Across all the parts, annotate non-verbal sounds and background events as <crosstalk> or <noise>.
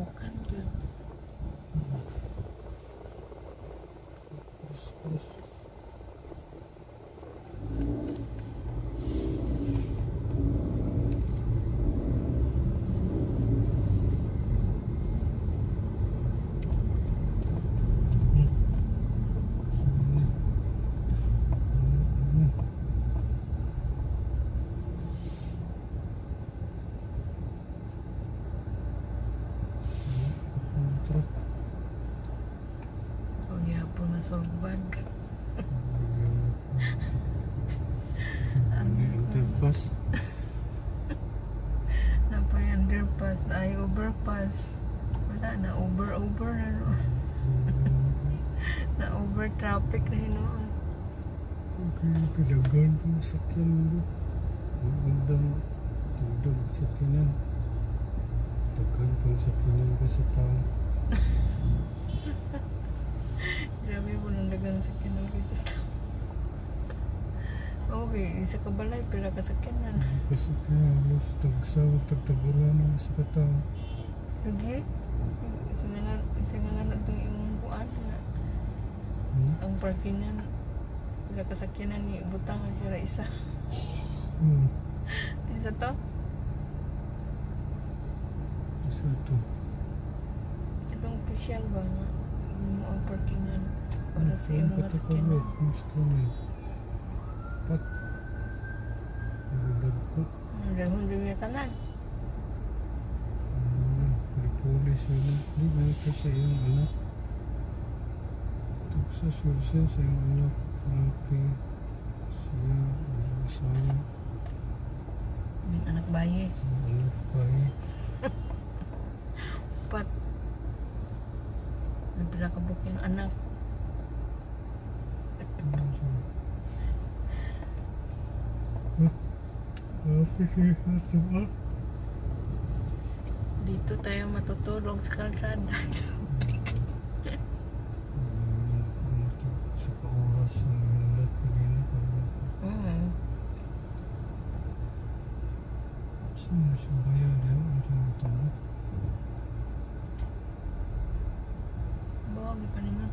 Bukan tuh. Terus terus. Ini <laughs> underpass. <laughs> Napa yang underpass na ay overpass. Wala na over <laughs> over na no. Na over traffic na yun no. Okay, kadagan po sakyan mo. Ang gandang tugdog sakyanan. Dagan po sakyanan ka sa tao. Grabe po nang dagang sakyan ng kita. <laughs> Okay, isa ka balay pila ka sakyanan. Kasakyan, los tagsaw, tagtaguran ng sa katao. Lagi. Singalan singalan itong imong kuan na Hmm? ang parkingan pila ka sakyanan ni butang ang sira isa. Hmm. <laughs> Isa to. Isa ito. Itong official ba nga ito sa iyong anak? Sursa bayi. anak pa nakabook yung anak. Dito tayo matutulog sa kalsada. <laughs>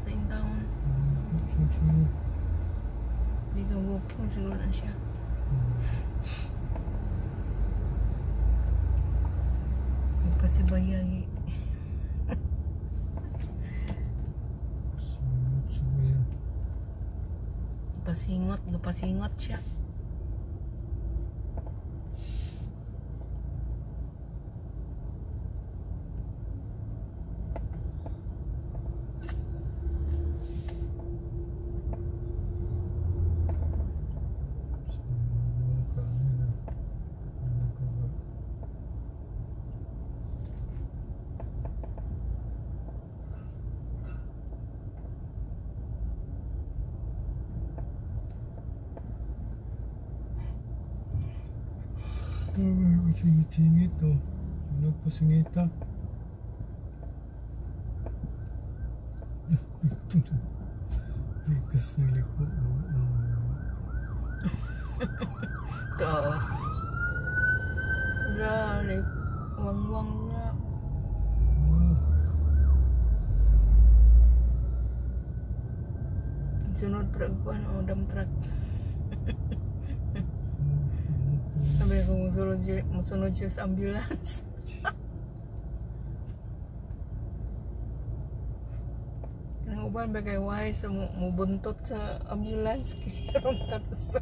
gipaningot na in town. Hmm, saan siya? Di ka walking siguro na siya. Magpasibayagi. Bayan. Pasingot, gapasingot siya. Singot ka nila. Ano ka ba? May pasingit-singit oh. Ano pasingita? Ito na. Bigas ng liko. Ito. Rali. Wang-wang. Oh. Sunod pa ko ano, dump truck. Sabi ko, musunod siya, sa ambulance. Kanang uban ba kay why sa mubuntot sa ambulance kay karon katusok.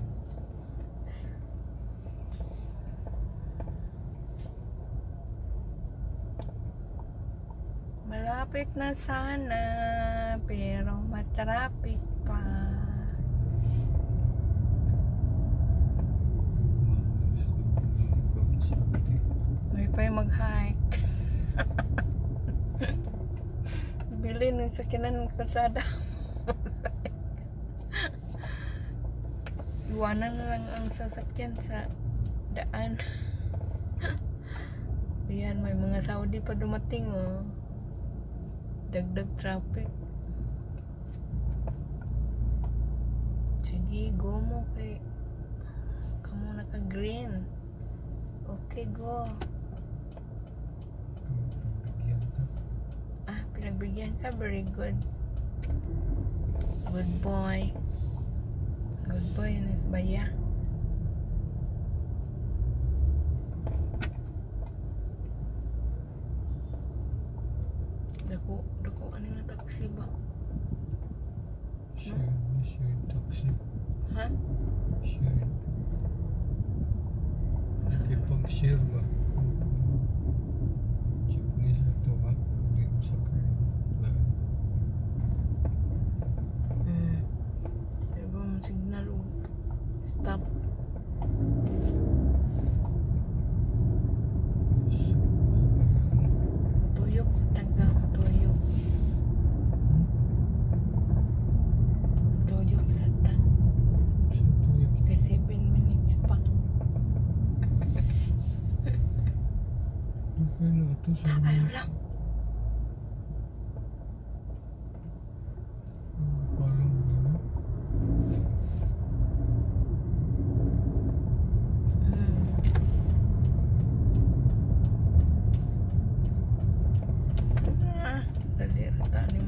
Malapit na sana pero matraffic pa. May pa yung mag-hike. Bili ng sakinan kalsada. Iwanan na lang ang sasakyan sa daan. Ayan, may mga Saudi pa dumating oh. Dagdag traffic. Sige, go mo kay Kamu naka-green. Okay, go. Pinagbigyan ka. Very good. Good boy. Good boy, Anas Baya. Dako, dako, ano nga taxi ba? Shared, shared taxi. Ha? Shared. Okay, pag-share ba? 485 Tadi ada tadi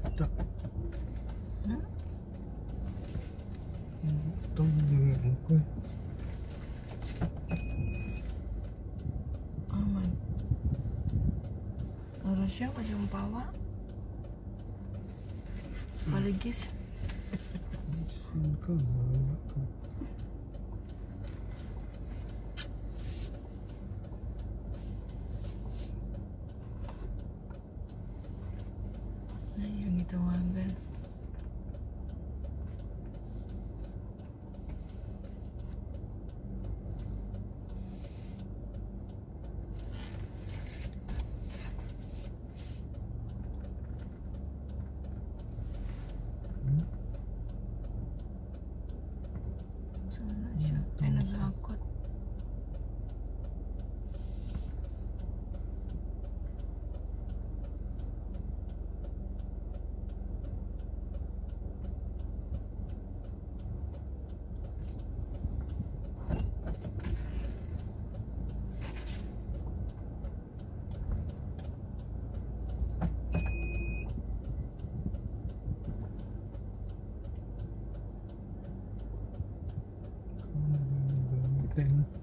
Siapa Aman. Harusnya aku jumpa wa. 네, 선생님이 동안은 thing.